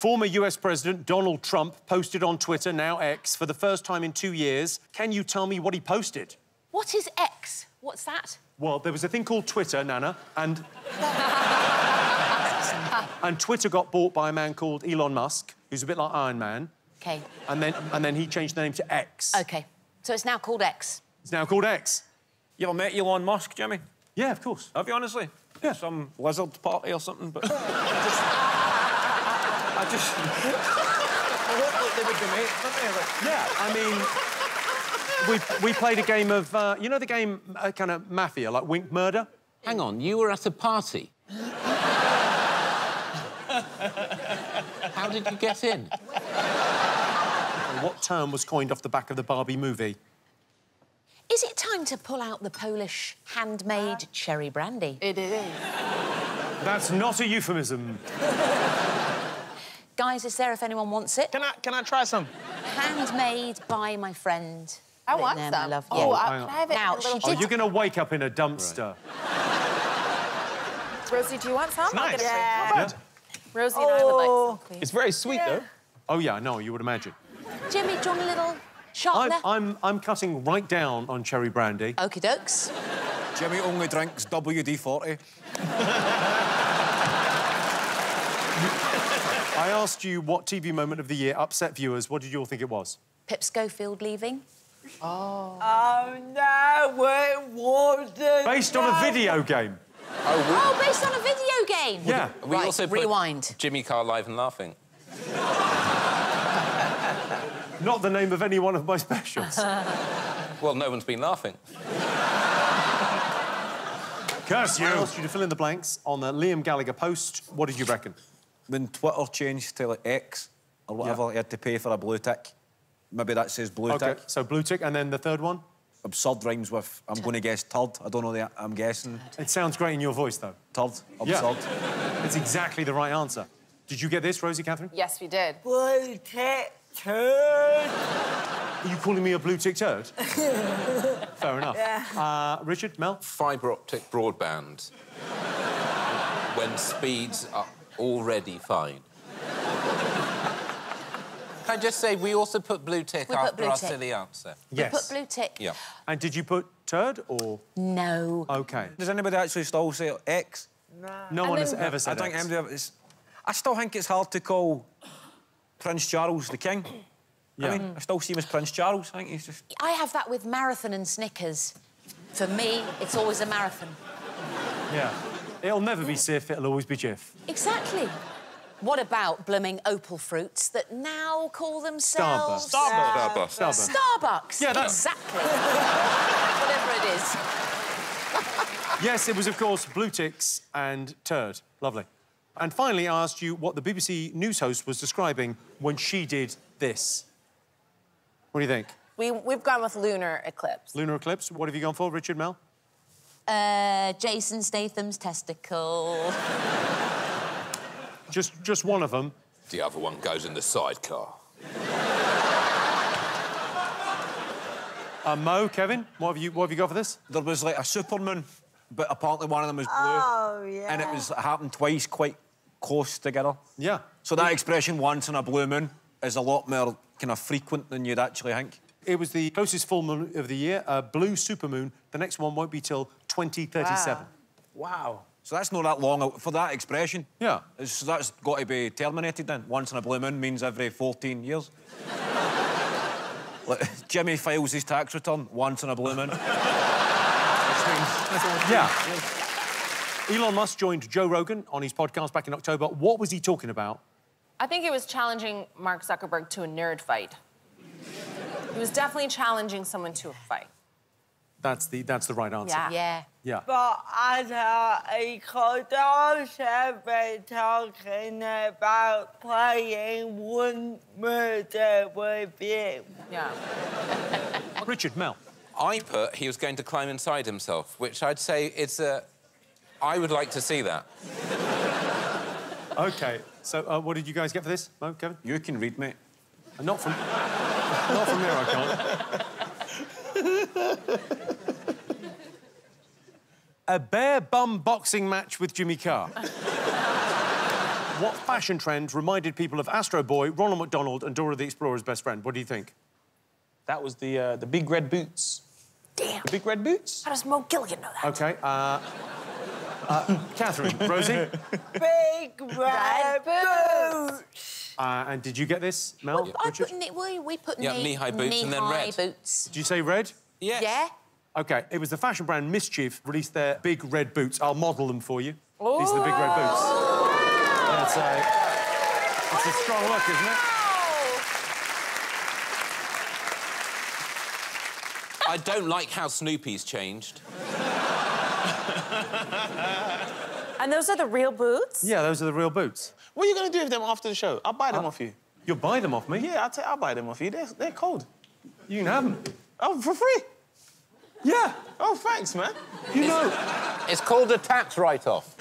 Former US President Donald Trump posted on Twitter, now X, for the first time in two years. Can you tell me what he posted? What is X? What's that? Well, there was a thing called Twitter, Nana, and. and Twitter got bought by a man called Elon Musk, who's a bit like Iron Man. Okay. And then, and then he changed the name to X. Okay. So it's now called X. It's now called X. You ever met Elon Musk, Jimmy? Yeah, of course. Have you honestly? Yeah. Some lizard party or something, but... Just... I just... I looked like they would be mates, didn't they? Like... Yeah, I mean, we, we played a game of, uh, you know the game uh, kind of mafia, like Wink Murder? Hang on, you were at a party? How did you get in? What term was coined off the back of the Barbie movie? Is it time to pull out the Polish handmade cherry brandy? It is. That's not a euphemism. Guys, it's there if anyone wants it. Can I, can I try some? Handmade by my friend. I Put want there, some. my love. Oh, Yeah. I, hang can I have it Now, in a little Oh, did- you're going to wake up in a dumpster. Rosie, do you want some? I'll nice. get it for. Yeah. Rosie and I would like oh. some, please. It's very sweet, though. Oh, yeah, no, you would imagine. Jimmy, do you want a little shot I'm. I'm, I'm cutting right down on cherry brandy. Okie dokes. Jimmy only drinks WD-40. I asked you what TV moment of the year upset viewers. What did you all think it was? Pip Schofield leaving. Oh, oh no, it wasn't. Based on a video game. Oh, oh, based on a video game. Yeah. We Right, also put rewind. Jimmy Carr live and laughing. Not the name of any one of my specials. Well, no one's been laughing. Curse you! I asked you to fill in the blanks on the Liam Gallagher post. What did you reckon? When Twitter changed to like X or whatever, you had to pay for a blue tick. Maybe that says blue Okay, tick. so blue tick, and then the third one? Absurd rhymes with, I'm going to guess turd. I don't know the, I'm guessing It sounds great in your voice, though. turd. Yeah. Absurd. It's exactly the right answer. Did you get this, Rosie Katherine? Yes, we did. Blue tick turd. Are you calling me a blue tick turd? Fair enough. Uh, Richard, Mel? Fibre optic broadband. when speeds are already fine. Can I just say, we also put blue tick We after blue our tick. silly answer. Yes. We Put blue tick. Yeah. And did you put turd or... No. OK. Does anybody actually still say X? No one has then- ever I said think X. anybody it's, I still think it's hard to call Prince Charles the king. Yeah. I mean, I still see him as Prince Charles. I think he's just... I have that with marathon and Snickers. For me, it's always a marathon. Yeah. It'll never be Cif, it'll always be Jif. Exactly. What about blooming opal fruits that now call themselves... Starburst. Uh, Starburst. Starburst. Starbucks. Yeah, that's- Exactly. Whatever it is. Yes, it was, of course, blue ticks and turd. Lovely. And finally, I asked you what the BBC news host was describing when she did this. What do you think? We, we've gone with lunar eclipse. Lunar eclipse? What have you gone for, Richard Mel? Uh, Jason Statham's testicle. Just, just one of them. The other one goes in the sidecar. Uh, Mo, Kevin, what have you, what have you got for this? There was like a supermoon, but apparently one of them was blue. Oh yeah. And it was it happened twice quite close together. Yeah. So that expression, once in a blue moon, is a lot more kind of frequent than you'd actually think. It was the closest full moon of the year, a blue supermoon. The next one won't be till 2037. Wow. So that's not that long for that expression. Yeah. So that's got to be terminated then. Once in a blue moon means every 14 years. like, Jimmy files his tax return once in a blue moon. Means- Yeah. Elon Musk joined Joe Rogan on his podcast back in October. What was he talking about? I think it was challenging Mark Zuckerberg to a nerd fight. He was definitely challenging someone to a fight. That's the, that's the right answer. Yeah. Yeah. Yeah. But I thought he could also be talking about playing one murder with you. Yeah. Richard, Mel. I put he was going to climb inside himself, which I'd say is a. I would like to see that. OK, so uh, what did you guys get for this, Mo, Kevin? You can read, mate. Uh, Not from, not from there, I can't. A bare bum boxing match with Jimmy Carr. What fashion trend reminded people of Astro Boy, Ronald McDonald, and Dora the Explorer's best friend? What do you think? That was the uh, the big red boots. Damn. The big red boots. How does Mo Gilligan know that? Okay, uh... uh Katherine, Rosie? Big red boots. Uh, and did you get this, Mel? I put, knee- we, we put Yeah, knee, knee-high boots and then knee-high red. boots. Did you say red? Yes. Yeah? Okay, it was the fashion brand MSCHF released their big red boots. I'll model them for you. These are the big red boots. That's a, it's a strong look, isn't it? I don't like how Snoopy's changed. And those are the real boots? Yeah, those are the real boots. What are you gonna do with them after the show? I'll buy them off you. You'll buy them off me? Yeah, I'll, ta- I'll buy them off you. They're, they're cold. You can have them. Oh, for free? Yeah, Oh, thanks, man. you know. It's called a tax write-off.